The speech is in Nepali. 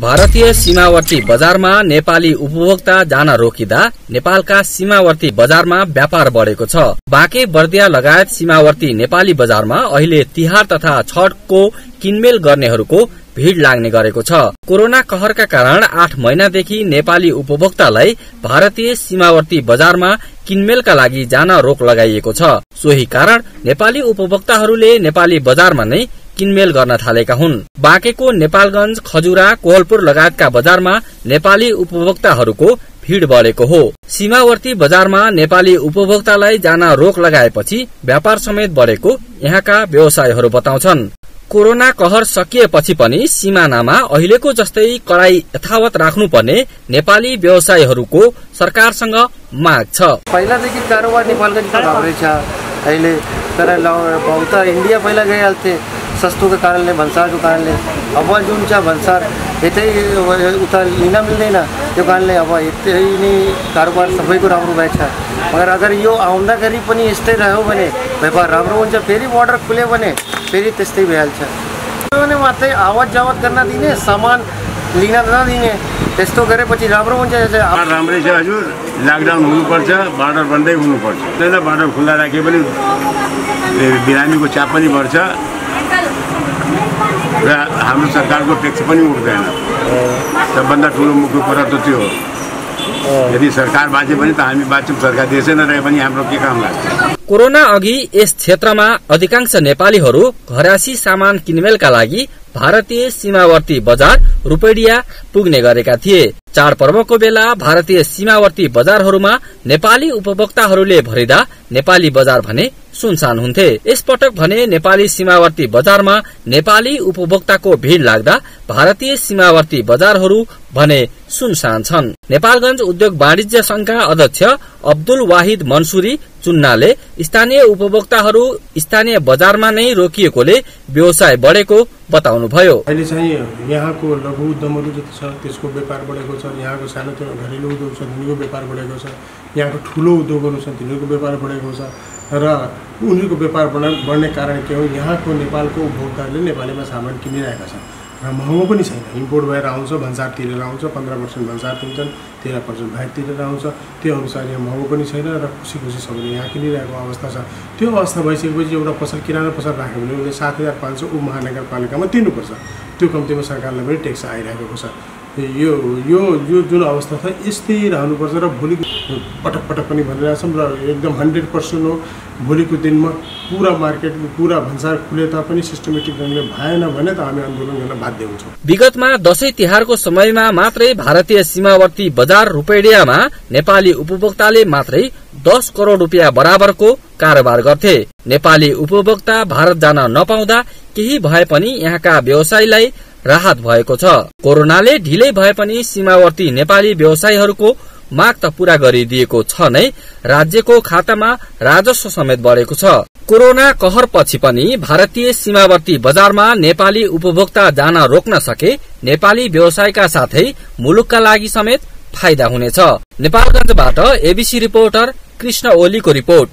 भारतीय सीमावर्ती बजारमा नेपाली उपभोक्ता जान रोकिँदा नेपालका सीमावर्ती बजारमा व्यापार बढेको छ। बाँके बर्दिया लगायत सीमावर्ती नेपाली बजारमा अहिले तिहार तथा छठको किनमेल गर्नेहरूको भीड़ लाग्ने गरेको छ। कोरोना कहरका कारण आठ महिनादेखि नेपाली उपभोक्तालाई भारतीय सीमावर्ती बजारमा किनमेलका लागि जान रोक लगाइएको छ। सोही कारण नेपाली उपभोक्ताहरूले नेपाली बजारमा नै किनमेल गर्न थालेका हुन्। बाँकेको नेपालगंज खजुरा कोहलपुर लगायतका बजारमा नेपाली उपभोक्ताहरूको भीड़ बढ़ेको हो। सीमावर्ती बजारमा नेपाली उपभोक्तालाई जान रोक लगाएपछि व्यापार समेत बढ़ेको यहाँका व्यवसायहरू बताउँछन्। कोरोना कहर सकिएपछि पनि सिमानामा अहिलेको जस्तै कडाई यथावत राख्नुपर्ने नेपाली व्यवसायहरूको सरकारसँग माग छ। पहिलादेखि कारोबार नेपालको छ अहिले। तर बहुत इन्डिया पहिला गइहाल्थे। सस्तोको कारणले भन्सारको कारणले। अब जुन छ भन्सार यतै उता लिन मिल्दैन। त्यो कारणले अब यतै नै कारोबार सबैको राम्रो भएछ। मगर अगर यो आउँदाखेरि पनि यस्तै रह्यो भने व्यापार राम्रो हुन्छ फेरि बोर्डर खुल्यो भने फेरि त्यस्तै भइहाल्छ भने मात्रै आवत जावत गर्न दिने सामान लिन नदिने त्यस्तो गरेपछि राम्रो हुन्छ राम्रै छ हजुर लकडाउन हुनुपर्छ बार्डर बन्दै हुनुपर्छ त्यही बार्डर खुल्ला राखे पनि बिरामीको चाप पनि बढ्छ र हाम्रो सरकारको ट्याक्स पनि उठ्दैन। सबभन्दा ठुलो मुख्य कुरा त त्यो हो। यदि सरकार बाँचे पनि त हामी बाँच्यौँ सरकार देशै नरहे पनि हाम्रो के काम लाग्छ? कोरोना अघि यस क्षेत्रमा अधिकांश नेपालीहरू घरासी सामान किनमेलका लागि भारतीय सीमावर्ती बजार रूपेडिया पुग्ने गरेका थिए। चाडपर्वको बेला भारतीय सीमावर्ती बजारहरूमा नेपाली उपभोक्ताहरूले भरिदा नेपाली बजार भने सुनसान हुन्थे। यसपटक भने नेपाली सीमावर्ती बजारमा नेपाली उपभोक्ताको भीड़ लाग्दा भारतीय सीमावर्ती बजारहरू भने सुनसान छन् नेपालगंज उद्योग वाणिज्य संघका अध्यक्ष अब्दुल वाहिद मनसुरी चुन्नाले स्थानीय उपभोक्ताहरू स्थानीय बजारमा नै रोकिएकोले व्यवसाय बढेको बताउनुभयो। अहिले चाहिँ यहाँको लघु उद्यमहरू जति छ त्यसको व्यापार बढेको छ यहाँको सानोतिनो घरेलु उद्योग छ तिनीहरूको व्यापार बढेको छ यहाँको ठुलो उद्योगहरू छन् तिनीहरूको व्यापार बढेको छ र उनीहरूको व्यापार बढ्ने कारण के हो यहाँको नेपालको उपभोक्ताहरूले नेपालीमा सामान किनिरहेका छन्। र महँगो पनि छैन। इम्पोर्ट भएर आउँछ भन्सार तिरेर आउँछ पन्ध्र पर्सेन्ट भन्सार तिर्छन् तेह्र पर्सेन्ट भ्याट तिरेर आउँछ। त्यो अनुसार यहाँ महँगो पनि छैन र खुसी खुसी सबैले यहाँ किनिरहेको अवस्था छ। त्यो अवस्था भइसकेपछि एउटा पसल किराना पसल राख्यो भने उसले सात हजार पाँच सय उपमहानगरपालिकामा तिर्नुपर्छ। त्यो कम्तीमा सरकारलाई पनि ट्याक्स आइरहेको छ। यो यो यो जुन अवस्था छ यस्तै रहनुपर्छ र भोलि पटक पटक पनि भनिरहेछौँ र एकदम हन्ड्रेड पर्सेन्ट हो। भोलिको दिनमा पुरा मार्केट पुरा भन्सार खुले तापनि सिस्टमेटिक ढङ्गले भएन भने त हामी आन्दोलन गर्न बाध्य हुन्छौँ। विगतमा दशैं तिहारको समयमा मात्रै भारतीय सीमावर्ती बजार रूपेडियामा नेपाली उपभोक्ताले मात्रै दस करोड़ रूपियाँ बराबरको कारोबार गर्थे। नेपाली उपभोक्ता भारत जान नपाउँदा केही भए पनि यहाँका व्यवसायीलाई राहत भएको छ। कोरोनाले ढिलै भए पनि सीमावर्ती नेपाली व्यवसायीहरूको माग त पूरा गरिदिएको छ नै राज्यको खातामा राजस्व समेत बढ़ेको छ। कोरोना कहर पछि पनि भारतीय सीमावर्ती बजारमा नेपाली उपभोक्ता जान रोक्न सके नेपाली व्यवसायका साथै मुलुकका लागि समेत फाइदा हुनेछ। नेपालगंजबाट एबीसी रिपोर्टर कृष्ण ओलीको रिपोर्ट।